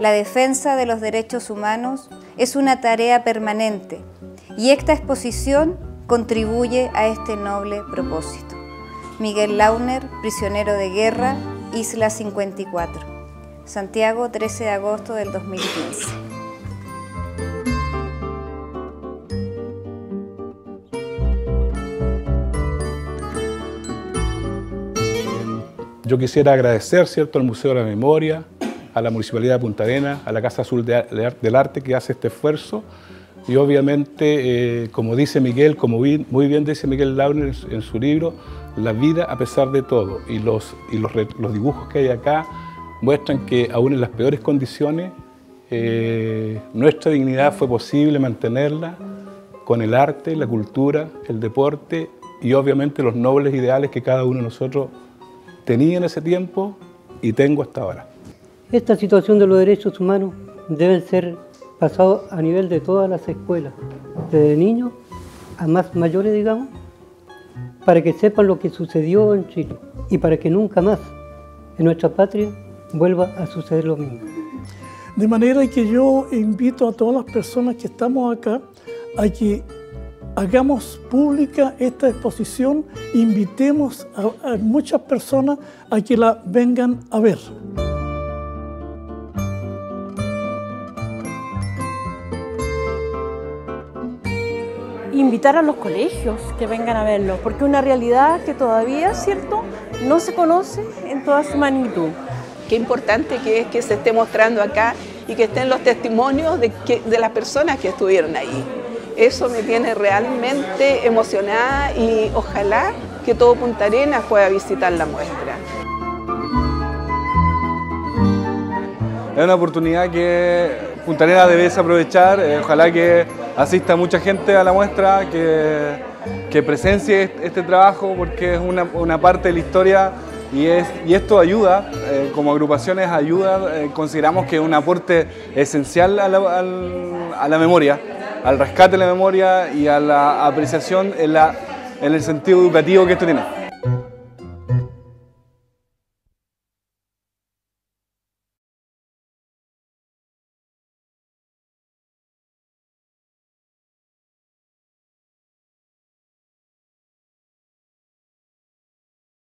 La defensa de los derechos humanos es una tarea permanente y esta exposición contribuye a este noble propósito. Miguel Launer, prisionero de guerra, Isla 54. Santiago, 13 de agosto del 2015. Yo quisiera agradecer ¿cierto? al Museo de la Memoria, a la Municipalidad de Punta Arenas, a la Casa Azul del Arte que hace este esfuerzo y obviamente, eh, como dice Miguel, como muy bien dice Miguel Launer en su libro, la vida a pesar de todo y los, y los, dibujos que hay acá muestran que aún en las peores condiciones eh, nuestra dignidad fue posible mantenerla con el arte, la cultura, el deporte y obviamente los nobles ideales que cada uno de nosotros tenía en ese tiempo y tengo hasta ahora. Esta situación de los derechos humanos debe ser pasado a nivel de todas las escuelas, desde niños a más mayores, digamos, para que sepan lo que sucedió en Chile y para que nunca más en nuestra patria vuelva a suceder lo mismo. De manera que yo invito a todas las personas que estamos acá a que hagamos pública esta exposición, invitemos a, a muchas personas a que la vengan a ver. Invitar a los colegios que vengan a verlo, porque una realidad que todavía, ¿cierto?, no se conoce en toda su magnitud. Qué importante que es que se esté mostrando acá y que estén los testimonios de, de las personas que estuvieron ahí. Eso me tiene realmente emocionada y ojalá que todo Punta Arenas pueda visitar la muestra. Es una oportunidad que Punta Arenas debe aprovechar, eh, ojalá que asista mucha gente a la muestra, que, que presencie este trabajo porque es una, parte de la historia y, es, y esto ayuda, eh, como agrupaciones ayuda, eh, consideramos que es un aporte esencial a la, a la, memoria, al rescate de la memoria y a la apreciación en, la, en el sentido educativo que esto tiene.